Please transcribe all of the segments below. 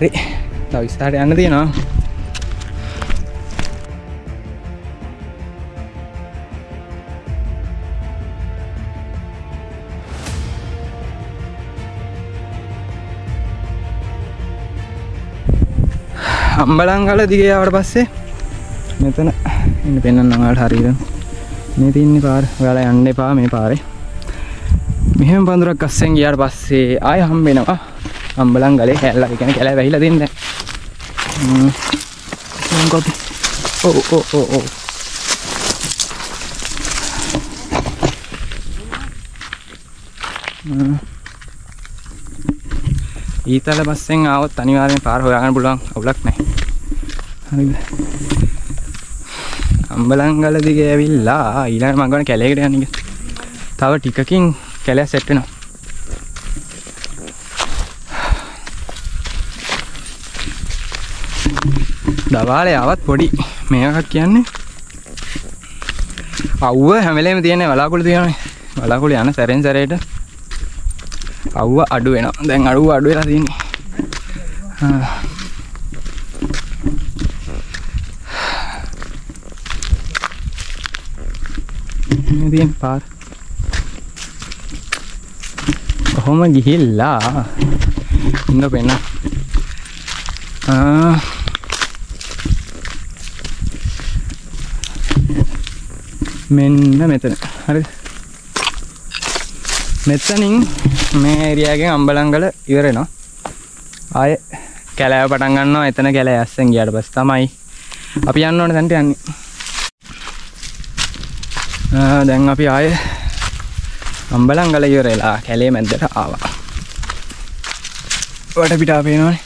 හරි. තව ඉස්සරහට යන්න තියෙනවා. අම්බලංගල දිගේ ආවට පස්සේ මෙතන ඉන්න පෙන්වන්න ඔයාලට හරියට. මේ තින්නේ පාර. ඔයාලා යන්න එපා මේ පාරේ. මෙහෙම පඳුරක් අස්සෙන් ගියාට පස්සේ ආය හම්බෙනවා අම්බලංගලේ කැල්ලා ඒ කියන්නේ කැලෑ වැහිලා දෙන්නේ මම කොපි ඔව් ඔව් ඔව් ඔව් ඊතල බස්සෙන් ආවොත් අනිවාර්යෙන් පාර හොයාගන්න පුළුවන් අවුලක් නැහැ. හරිද? අම්බලංගල දිගේ ඇවිල්ලා ඊළඟ මම ගන්න කැලේකට යන්නේ. තව ටිකකින් කැලෑ සෙට් වෙනවා. දවාලේ ආවත් පොඩි මේකක් කියන්නේ අවුව හැම වෙලේම තියෙන වලාකුළු තියෙනනේ. වලාකුළු යන සැරෙන් සැරේට අවුව අඩු වෙනවා. දැන් අඩුව අඩු වෙලා තියෙන්නේ. මේ තියෙන පාර. කොහොම ගිහිල්ලා ඉන්න පෙන්න. ආ මෙන්න මෙතන. හරිද? මෙතනින් මේ ඒරියාගෙන් අම්බලංගල ඉවර වෙනවා. ආයේ කැලෑව පටන් ගන්නවා. එතන කැලෑ ඇස්සෙන් ගියාට පස්සේ තමයි අපි යන්න ඕනේ තැනට යන්නේ. ආ දැන් අපි ආයේ අම්බලංගල ඉවර වෙලා කැලේ මැද්දට ආවා. වට පිටා පේනවනේ.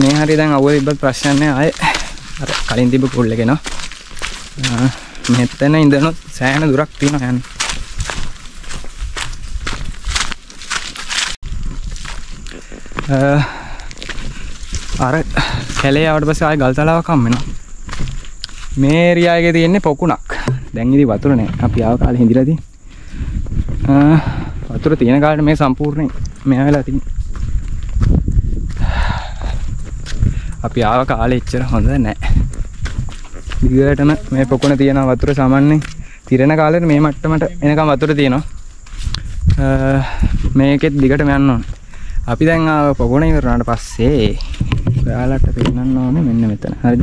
මේ හරිය දැන් අවුව තිබ්බත් ප්‍රශ්නයක් නෑ ආයේ අර කලින් තිබ්බ කුල් එක එනවා. මෙතන ඉඳනොත් සෑහෙන දුරක් තියෙනවා යන්න. අර කැලේ ආවට පස්සේ ආයෙ ගල් තලාවක් හම් වෙනවා. මේ ඒරියා එකේ තියෙන්නේ පොකුණක්. දැන් ඉතින් වතුර නෑ. අපි ආව කාලේ හිඳිලා තියෙන්නේ. වතුර තියෙන කාලේ මේ සම්පූර්ණයෙන් මෙයා වෙලා තියෙන්නේ. අපි ආව කාලේ එච්චර හොඳ නෑ. දිගටම මේ පොකුණ තියෙන වතුර සාමාන්‍යයෙන් තිරෙන කාලෙට මේ මට්ටමට එනකම් වතුර තියෙනවා. මේකෙත් දිගටම යන්න ඕනේ. අපි දැන් ආව පොකුණ ඉවරනාට පස්සේ ඔයාලට පෙන්නන්න ඕනේ මෙන්න මෙතන. හරිද?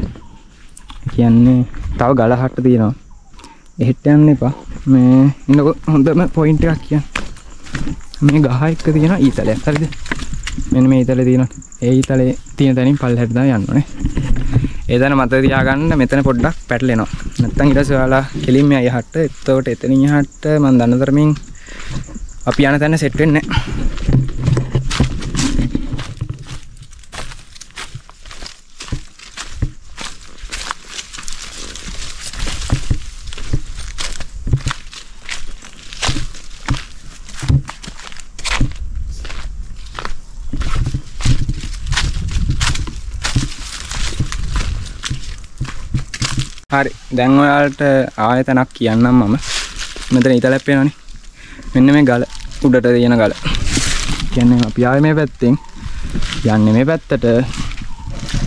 කියන්නේ තව ගල හට්ට තියෙනවා. එහෙට යන්න එපා. මේ ඉන්නකො හොඳම පොයින්ට් එකක් කියන්න. මේ ගහ එක්ක තියෙන ඊතලයක්. හරිද? මෙන්න මේ ඊතලේ තියෙන. ඒ ඊතලේ තියෙන තැනින් පල්ලෙහාට තමයි යන්න ඕනේ. ඒ දන මත තියාගන්න මෙතන පොඩ්ඩක් පැටලෙනවා. නැත්තම් ඊට පස්සේ ඔයාලා කෙලින්ම යහට එතකොට එතනින් යහට මම දන්න තරමින් අපි යන තැන සෙට් වෙන්නේ නැහැ. හරි. දැන් ඔයාලට ආයතනක් කියන්නම් මම. මෙතන ඉතලක් පේනවනේ මෙන්න මේ ගල. උඩට තියෙන ගල. කියන්නේ අපි ආයේ මේ පැත්තෙන්. යන්නේ මේ පැත්තට.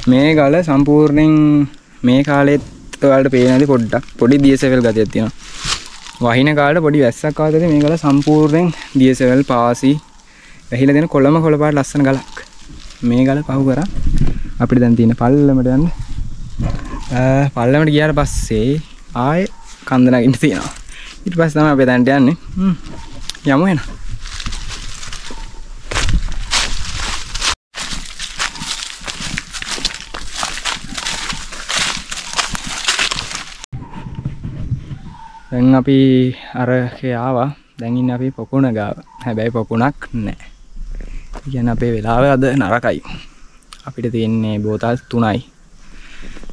මේ ගල සම්පූර්ණයෙන් මේ කාලෙත් ඔයාලට පේනදී පොඩ්ඩක්. පොඩි දියසෙවල් ගතියක් තියෙනවා. වහින කාලේ පොඩි වැස්සක් ආවද මේ ගල සම්පූර්ණයෙන් දියසෙවල් පාසි. වැහිලා දෙන කොළම කොළපාට ලස්සන ගලක්. මේ ගල පහු කරා. අපිට දැන් තියෙන පල්ලමට යන්න. පල්ලමට ගියාට පස්සේ ආයෙ කන්ද නගින්න තියෙනවා. ඊට පස්සේ තමයි අපි දැන්ට යන්නේ. යමු එහෙනම්. දැන් අපි අරකේ ආවා. දැන් ඉන්නේ අපි පොකුණ ගාව. හැබැයි පොකුණක් නැහැ. කියන්නේ අපේ වෙලාව අද නරකයි. අපිට තියෙන්නේ බෝතල් 3යි.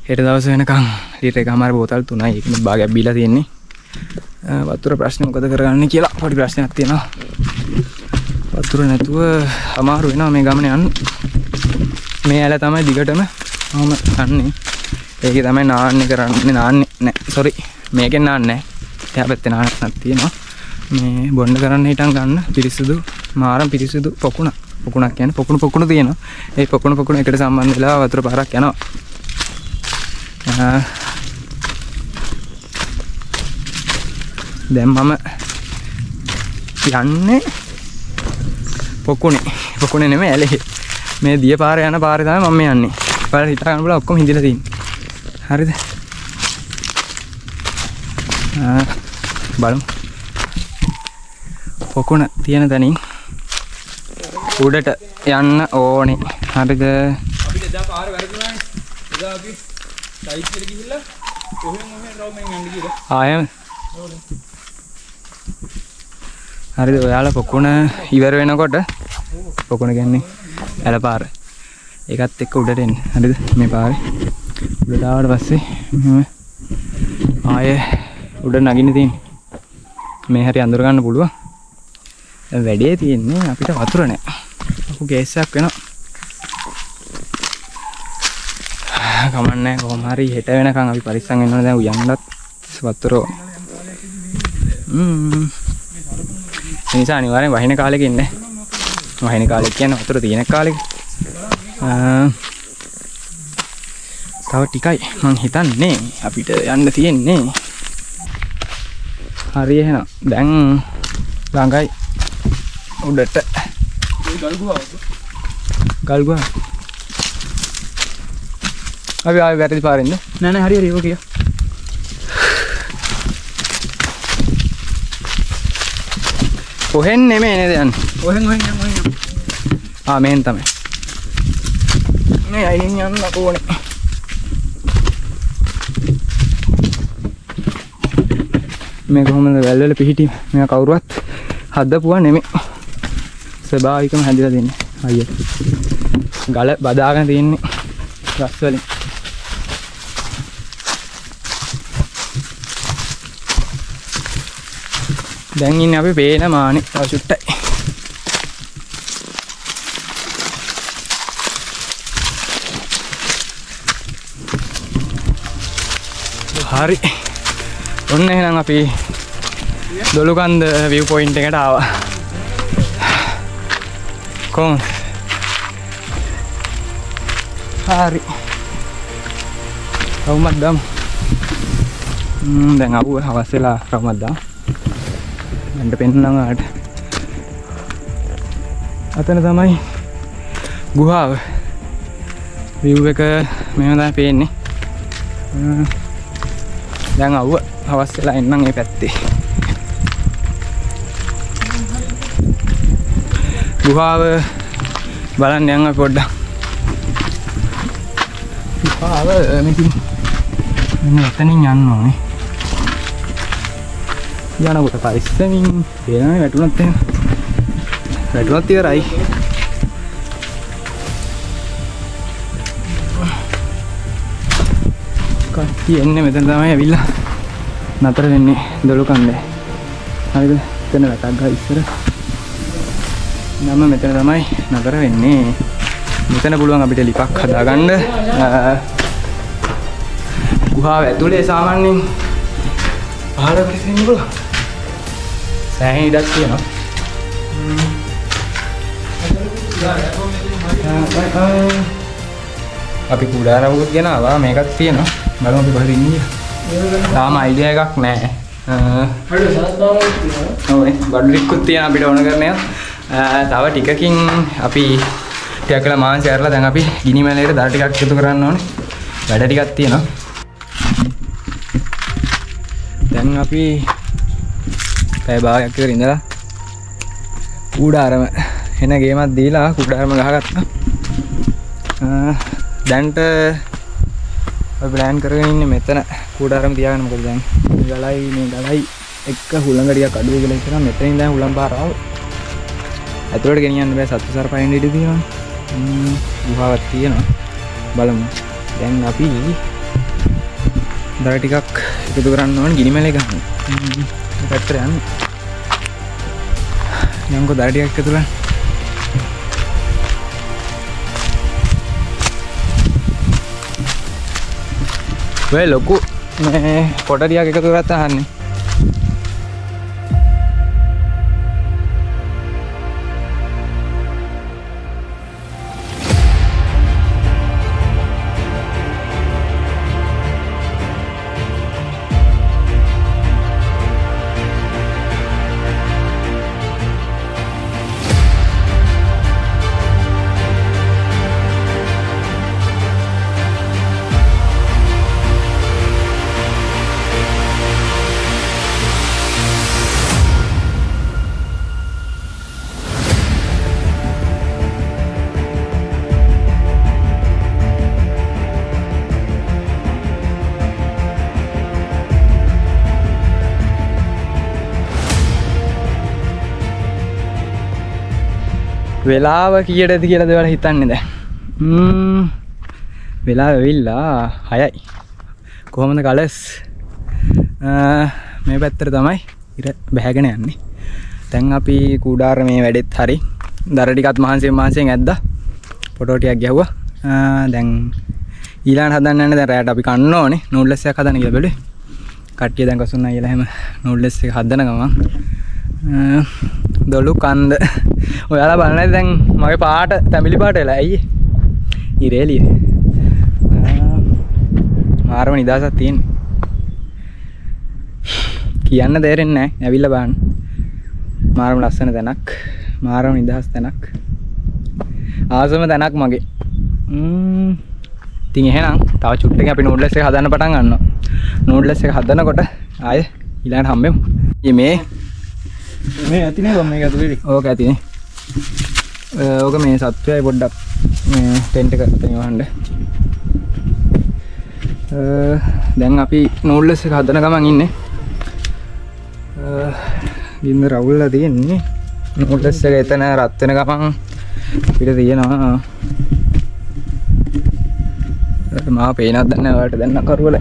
හෙට දවස වෙනකම් ලීටර් එකමාර බෝතල් 3යි. ඒකනේ භාගයක් බීලා තියෙන්නේ. වතුර ප්‍රශ්නේ මොකද කරගන්නේ කියලා පොඩි ප්‍රශ්නයක් තියෙනවා. වතුර නැතුව අමාරු වෙනවා මේ ගමන යන්න. මේ ඇල තමයි දිගටම මම යන්නේ. ඒකේ තමයි නාන්නේ කරන්නේ නාන්නේ නෑ සෝරි මේකෙන් නාන්නේ නෑ. එහා පැත්තේ නාන්නක් තියෙනවා. මේ බොන්න කරන්න හිටන් ගන්න පිරිසුදු මාරම් පිරිසුදු පොකුණක්. පොකුණක් කියන්නේ පොකුණු පොකුණු තියෙනවා. ඒ පොකුණු පොකුණු එකට සම්බන්ධ වෙලා වතුර පාරක් යනවා. ආ, දැන් මම යන්නේ පොකුණේ. පොකුණේ නෙමෙයි ඇලේ. මේ දිය පාර යන පාරේ තමයි මම යන්නේ. බලන්න හිතා ගන්න බලන්න ඔක්කොම හිඳලා තියෙන්නේ. හරිද? ආ, බලමු. පොකුණ තියෙන තැනින් උඩට යන්න ඕනේ. හරිද? අපිට එදා පාර වැරදුනානේ. එදා අපි සයිඩ් එකට ගිහිල්ලා කොහෙන් කොහෙන් රවුමෙන් යන්න කියලා. ආයෙම හරිද? ඔයාලා පොකුණ ඉවර වෙනකොට පොකුණ කියන්නේ ඇල පාර ඒකත් එක්ක උඩට එන්න. හරිද? මේ පාරේ. උඩට ආවට පස්සේ මෙහෙම ආයේ උඩ නගින්න තියෙන්නේ. මේ හැරි අඳුර ගන්න පුළුවන්. දැන් වැඩේ තියෙන්නේ අපිට වතුර නැහැ ලොකු කේස් එකක් වෙනවා. කමන්නේ කොහොම හරි හෙට වෙනකන් අපි පරිස්සම් වෙන්න ඕනේ දැන් උයන්නත් වතුර ම්ම් ඒ නිසා අනිවාර්යෙන් වහින කාලෙක ඉන්නේ. වහින කාලෙක කියන්නේ වතුර තියෙන කාලෙක. ආ, තව ටිකයි මං හිතන්නේ. අපිට යන්න තියෙන්නේ. හරි එහෙනම්. දැන් ළඟයි උඩට. ඒ ගල්ගුවාව. ගල්ගුවා අපි ආවේ වැරදි පාරෙන්ද නෑ නෑ හරි හරි ඕක කිය. කොහෙන් නෙමෙයි නේද යන්නේ? ඔහෙන් ඔහෙන් ඔහෙන්. ආ මෙහෙන් තමයි. මේ අයින් යන්න ඕනේ. මේ කොහොමද වැල්වල පිහිටි? මේ කවුරුවත් හදපුවා නෙමෙයි ස්වභාවිකම හැදිලා තින්නේ අයිය. ගල බදාගෙන තින්නේ ගස් දැන් ඉන්නේ අපි පේන මානේ තව චුට්ටයි. හරි. ඔන්න එහෙනම් අපි දොළුකන්ද විව් පොයින්ට් එකට ආවා. කොහොමද හරි. රවුමක් දාමු. ම්ම් දැන් ආව හවස් වෙලා රවුමක් දාමු යන්න පෙන්නම් ආට අතන තමයි ගුහාව. විව් එක මෙහෙම තමයි පේන්නේ. අ, දැන් අවුව හවස් වෙලා එන්නම් මේ පැත්තේ. ගුහාව බලන්න යන්න අපි පොඩ්ඩක්. ගුහාව මෙතින් මෙන්න එතනින් යන්න ඕනේ. යනකොට පරිස්සමින් පේනවනේ වැටුණත් එහෙම. වැටුණත් ඉවරයි. කට්ටිය එන්නේ මෙතන තමයි ඇවිල්ලා. නතර වෙන්නේ දොළු කන්දේ හරිද? එතන වැටක් ගා ඉස්සර. නම මෙතන තමයි නතර වෙන්නේ. මෙතන පුළුවන් අපිට ලිපක් හදාගන්න. අ, ගුහාව ඇතුලේ සාමාන්‍යයෙන් පහළ පිටින් ඉන්න පුළුවන්. සෑහෙන ඉඩක් තියෙනවා අපි කුඩාරවුත් ගෙනාවා මේකත් තියෙනවා බලමු අපි කොහෙද ඉන්නේ. තාම අයිඩියා එකක් නැහැ. ඔව් බඩු ටිකකුත් තියෙන අපිට ඕන කරන ඒවා. තව ටිකකින් අපි ටිකක් කළා මාංශය අරලා දැන් අපි ගිනි මැලේට දර ටිකක් එකතු කරන්න ඕනේ. වැඩ ටිකක් තියෙනවා. දැන් අපි පැය භාගයක් විතර ඉඳලා කුඩාරම එන ගේමක් දීලා කුඩාරම ගහගත්තා. ආ, දැන්ට අපි ප්ලෑන් කරගෙන ඉන්නේ මෙතන කුඩාරම තියාගන්න මොකද දැන් මේ ගලයි මේ ගලයි එක හුළඟ ටිකක් අඩුයි කියලා හිතනවා මෙතනින් දැන් හුළං පාර ආව. ඇතුළට ගෙනියන්න බෑ සත්තු සර පයින් ඉඩ තියෙනවා. ම්ම් ගුහාවක් තියෙනවා. බලමු. දැන් අපි දර ටිකක් එකතු කරන්න ඕන ගිනි මැලේ ගන්න. ම්ම් පැත්තට යන්න. යම්කෝ දර ටිකක් එකතු කරන්න. ඔය ලොකු මේ කොට ටිකක් එකතු කරත් අහන්නේ. වෙලාව කීයටද කියලා දෙවල හිතන්නේ දැන්? ම්ම්. වෙලාව වෙවිල්ලා 6යි කොහොමද කලස්? මේ පැත්තට තමයි ඉර බැහැගෙන යන්නේ. දැන් අපි කුඩාර මේ වැඩෙත් හරි. දර ටිකත් මහන්සියෙන් මහන්සියෙන් ඇද්දා. ෆොටෝ ටිකක් ගැහුවා. දැන් ඊළඟ හදන්න යන්නේ දැන් රැයට අපි කන්න ඕනේ. නූඩ්ලස් එකක් හදන්න කියලා බැලුවේ. කට්ටිය දැන් කසුන්නා කියලා එහෙම නූඩ්ලස් එක හදන ගමන්. දොළු කන්ද. ඔයාලා බලන්න දැන් මගේ පාට තැමිලි පාට වෙලා ඇයි? ඉරේලිය මාරම නිදහසක් තියෙන කියන්න තේරෙන්නේ නැහැ. ඇවිල්ලා බලන්න. මාරම ලස්සන තැනක්. මාරම නිදහස් තැනක්. ආසම තැනක් මගේ. ම්ම්. ඉතින් එහෙනම් තව චුට්ටකින් අපි නූඩ්ලස් එක හදන්න පටන් ගන්නවා. නූඩ්ලස් එක හදනකොට ආයේ ඊළඟට හම්බෙමු. ඉතින් මේ මේ ඇතිනේ බම් මේක ඇතුලේ ඕක ඇතිනේ අ, ඕක මේ සත්වයයි පොඩ්ඩක් මේ ටෙන්ට් එක තනියවහන්න දැන් අපි නූඩ්ලස් එක හදන ගමන් ඉන්නේ. අ, ගින්න රවුල්ලා තියෙන්නේ. නූඩ්ලස් එක එතන රත් වෙන ගමන් අපිට තියෙනවා. අ, මා පේනක් දන්නේ ඔයාලට දැන්න කරුවල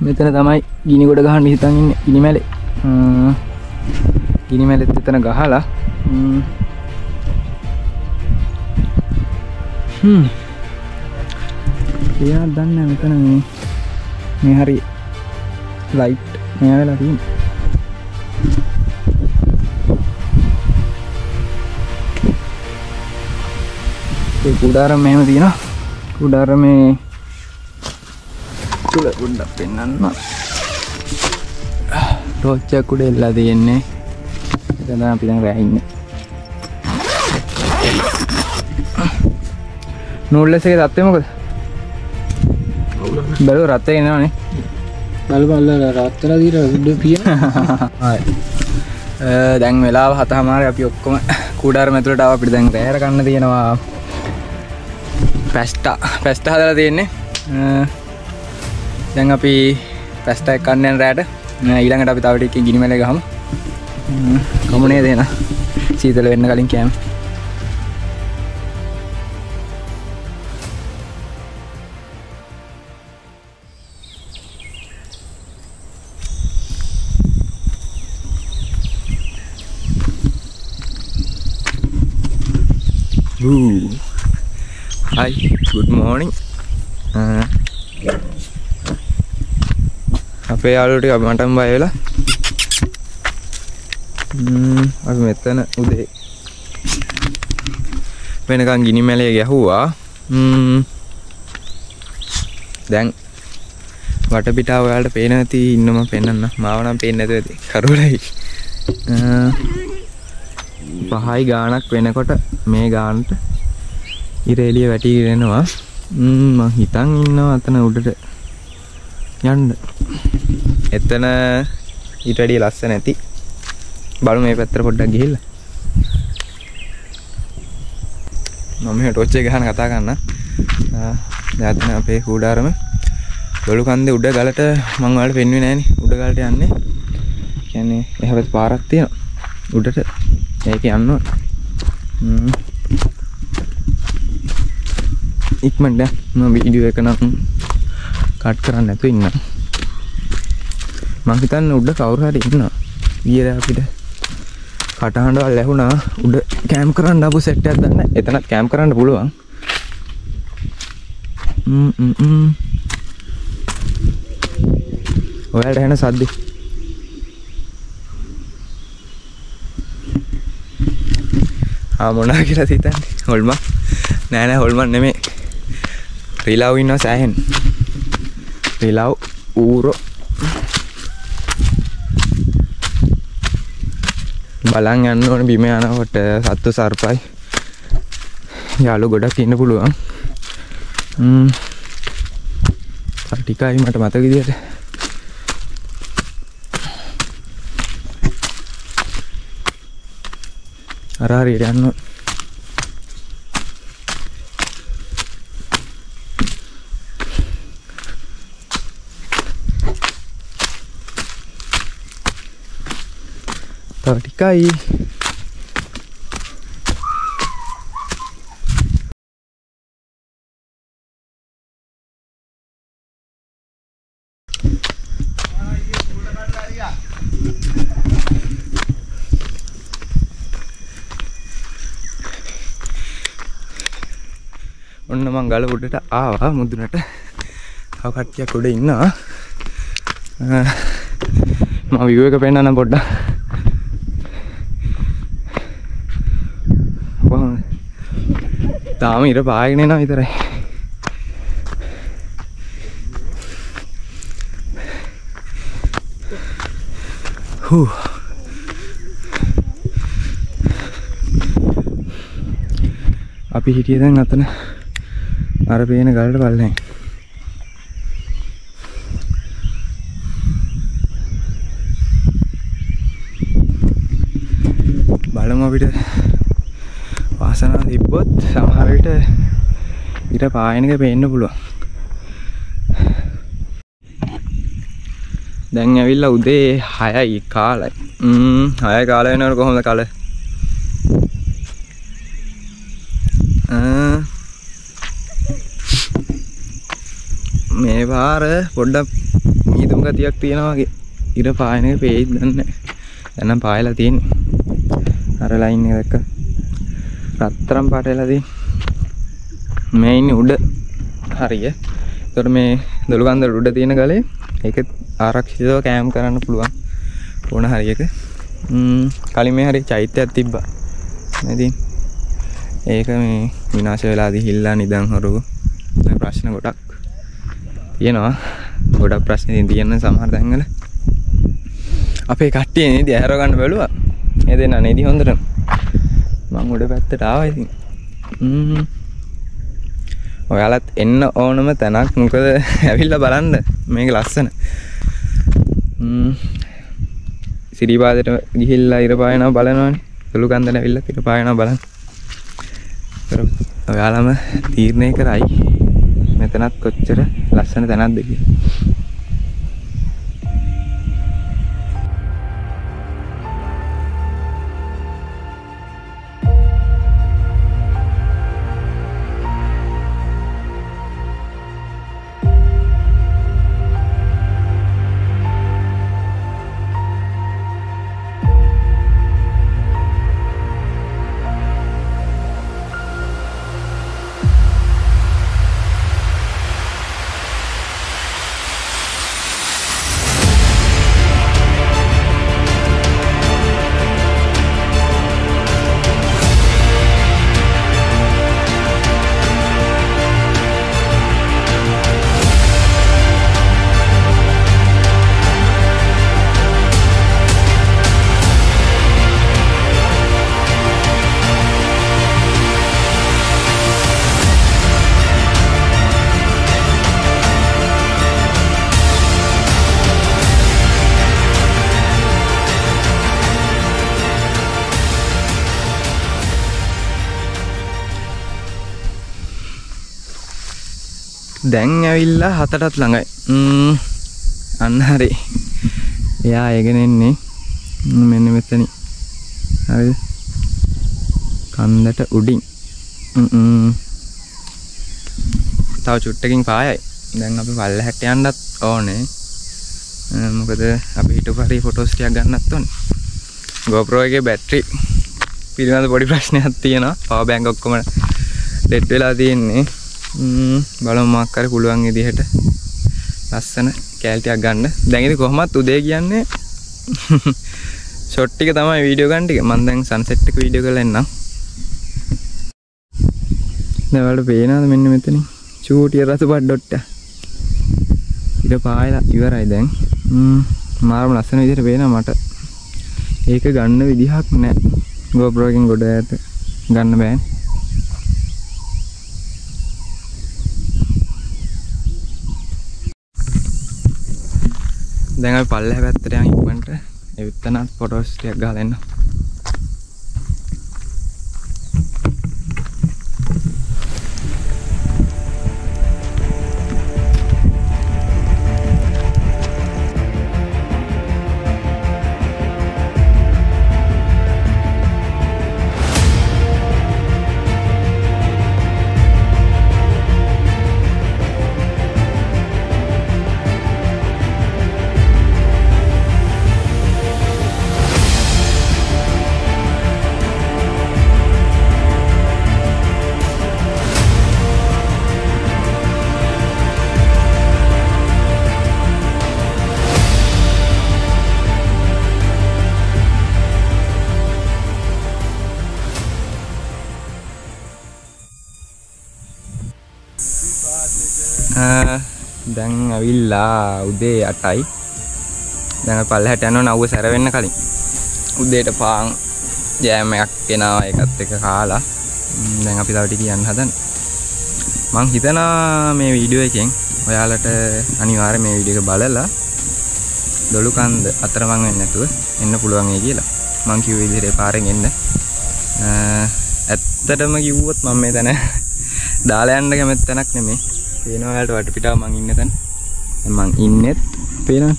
මෙතන තමයි ගිනි ගොඩ ගහන්න හිතන් ඉන්නේ ගිනි මැලේ. අ, ගිනි මැලෙත් එතන ගහලා ම්ම්. හ්ම්. එයා දන්න මෙතන මේ මේ හරි ලයිට් මෙයා වෙලා තියෙන්නේ. ඒ කුඩාරම් මෙහෙම තියෙනවා. කුඩාරමේ තුල පොඩ්ඩක් පෙන්වන්න ටෝච් එකක් උඩ එල්ලලා තියෙන්නේ. එතන අපි දැන් රෑ ඉන්නේ නූඩ්ලස් එකේ තත්ත්වය මොකද බැලුව රත් එක එනවනේ බල බල රාත්තලා දීලා උඩ පියන හයි දැන් වෙලාව හතහමාර අපි ඔක්කොම කුඩාර මැතුලට ආව අපිට දැන් රෑර කන්න තියෙනවා පැස්ටා පැස්ට හදලා තියෙන්නේ දැන් අපි පැස්ට එක කන්න යන රෑට ඊළඟට අපි තව ටිකකින් ගිනි මැලේ ගහමු අ, කමුනේ දෙන සීතල වෙන්න කලින් කෑම Ooh. Hi, good morning. Uh, අපේ යාළුවෝ ටික මටම බය වෙලා. ම්ම් අපි මෙතන උදේ වෙනකන් ගිනි මැලේ ගැහුවා. ම්ම් දැන් වටපිටාව ඔයාලට පේන ඇති ඉන්නම පෙන්වන්න. මාව නම් පේන්නේ නැතුව ඇති. කරුලයි. පහයි ගානක් වෙනකොට මේ ගානට ඉර එළිය වැටිගෙනවා මම හිතන් ඉන්නවා අතන උඩට යන්න එතන ඊට වැඩිය ලස්සන ඇති බලමු මේ පැත්තට පොඩ්ඩක් ගිහිල්ලා මම මේ ටෝච් එක ගහන කතා කරන්න දැන් අපේ කූඩාරම දොළු කන්දේ උඩ ගලට මම ඔයාලට පෙන්වුවේ නෑනේ උඩ ගලට යන්නේ කියන්නේ එහාට පාරක් තියෙනවා උඩට ඒක යන්න ඕන. හ්ම්. ඉක්මනට මම වීඩියෝ එක නම් කට් කරන්න නැතුව ඉන්න. මං හිතන්නේ උඩ කවුරු හරි ඉන්නවා. ඊයේ අපිට කටහඬවල් ඇහුණා. උඩ කැම් කරන්න ආපු සෙට් එකක් ගන්න. එතනත් කැම් කරන්න පුළුවන්. ම්ම් ම්ම් ම්ම්. ඔයාලට එන සද්දේ? ආ මොනා කියලා හිතන්නේ? හොල්ම නෑ නෑ හොල්මන් නෙමේ. රිලව් ඉන්නවා සෑහෙන්. රිලව් ඌරෝ. බලන් යන්න ඕන බිම යනකොට සත්තු සර්පයි. යාළු ගොඩක් ඉන්න පුළුවන්. ම්ම් තව ටිකයි මට මතක විදියට. අර හරියට යන්න ඕන. තව ටිකයි ඔන්න මං ගල උඩට ආවා මුදුනට. තව කට්ටියක් උඩ ඉන්නවා. මම විවේක පෙන්නන්න පොඩ්ඩක්. තාම ඉර පාගෙන එනවා විතරයි. හූ. අපි හිටිය දැන් අතන අර පේන ගලට පල්ලෙන්. බලමු අපිට වාසනාව තිබ්බොත් සමහර විට ඊට පායන එක පේන්න පුළුවන්. දැන් ඇවිල්ලා උදේ 6යි කාලයි. ම්ම් 6යි කාලය වෙනකොට කොහොමද කල ආ. මේ පාර පොඩ්ඩක් මීදුම් ගතියක් තියෙනවා වගේ. ඉර පායන එක පේයිද දන්නේ නැහැ. දැන් නම් පායලා තියෙන්නේ. අර ලයින් එක දැක්ක රත්තරන් පාට වෙලා තියෙන්නේ මේ ඉන්නේ උඩ. හරිය. එතකොට මේ දොළුකන්ද උඩ තියෙන ගලේ ඒක ආරක්ෂිතව කෑම් කරන්න පුළුවන්. ඕන හරියක. ම්ම්. කලින් මේ හරිය චෛත්‍යයක් තිබ්බා. ඉතින් ඒක මේ විනාශ වෙලා ගිහිල්ලා නිදන් හොරු මේ ප්‍රශ්න ගොඩක් තියෙනවා. ගොඩක් ප්‍රශ්න ඉතින් තියෙන සමහර තැන්වල. අපේ කට්ටිය නේද? ඇහැර ගන්න බැලුවා. ඒ දෙන්න නේද හොඳට මං උඩ පැත්තට ආවා ඉතින්. ම්ම් ඔයාලත් එන්න ඕනම තැනක් මොකද ඇවිල්ලා බලන්න. මේක ලස්සන. ම්ම් සිරිපාදයට ගිහිල්ලා ඉර පායනවා බලනවානේ. සුළු කන්දට ඇවිල්ලා ඉර පායනවා බලන්න. ඔයාලම තීරණය කරයි. මෙතනත් කොච්චර ලස්සන තැනක්ද කියලා. දැන් ඇවිල්ලා හතටත් ළඟයි. ම්ම්. අන්න හරි. එයා ඒගෙන එන්නේ ම්ම් මෙන්න මෙතනි හරිද? කන්දට උඩින්. ම්ම්. තව චුට්ටකින් පායයි. දැන් අපි පල්ලහැට යන්නත් ඕනේ. අ, මොකද අපි හිටපු හරි ෆොටෝස් ටිකක් ගන්නත් ඕනේ. GoPro එකේ බැටරි පිළිබඳ පොඩි ප්‍රශ්නයක් තියෙනවා. පවර් බැංක් ඔක්කොම ඩෙඩ් වෙලා තියෙන්නේ. ම්ම් බලමු මොකක් හරි පුළුවන් විදිහට ලස්සන කෑල් ටිකක් ගන්න. දැන් ඉතින් කොහොමත් උදේ කියන්නේ ෂොට් ටික තමයි වීඩියෝ ගන්න ටික. මම දැන් සන්සෙට් එක වීඩියෝ කරලා එන්නම්. දැන් ඔයාලට පේනවද මෙන්න මෙතනින්? චූටිය රතු බඩොට්ට. ඉර පායලා ඉවරයි දැන්. ම්ම් මාරම ලස්සන විදිහට පේනවා මට. ඒක ගන්න විදිහක් නැහැ. GoPro එකෙන් ගොඩ ඈත ගන්න බෑනේ. දැන් අපි පල්ලෙහා පැත්තට යන් ඉක්මනට එවිත්තනත් ෆොටෝස් ටිකක් ගහලා එන්න. ඇවිල්ලා උදේ අටයි දැන් පල්ලහැට යනවා නව්ව සැර වෙන්න කලින්. උදේට පාන් ජෑම එකක් ගෙනාවා ඒකත් එක කාලා. ම්, දැන් අපි තව ටික යන්න හදන. මං හිතනවා මේ වීඩියෝ එකෙන් ඔයාලට අනිවාර්ය මේ වීඩියෝ එක බලලා දොළු කන්ද අතරමං වෙන්නේ නැතුව එන්න පුළුවන් ඒ කියලා. මං කිව්ව විදිහට පාරෙන් එන්න. අ, ඇත්තටම කිව්වොත් මම මේ තැන දාලා යන්න කැමති තැනක් නෙමෙයි. පේනවා ඔයාලට වටපිටාව මං ඉන්න තැන. දැන් මං ඉන්නෙත් පේනවනේ.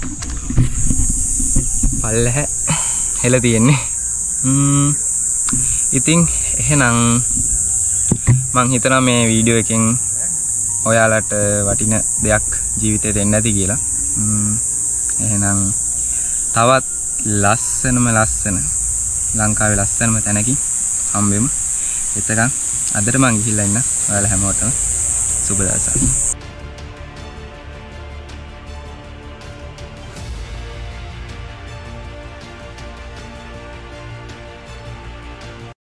පල්ලහැ හෙල තියෙන්නේ. ම්ම්, ඉතින් එහෙනම් මං හිතනවා මේ වීඩියෝ එකෙන් ඔයාලට වටින දෙයක් ජීවිතේට එන්න ඇති කියලා. ම්ම්, එහෙනම් තවත් ලස්සනම ලස්සන ලංකාවේ ලස්සනම තැනකින් හම්බෙමු. එතකන් අදට මං ගිහිල්ලා ඉන්න ඔයාලා හැමෝටම සුබ දවසක්.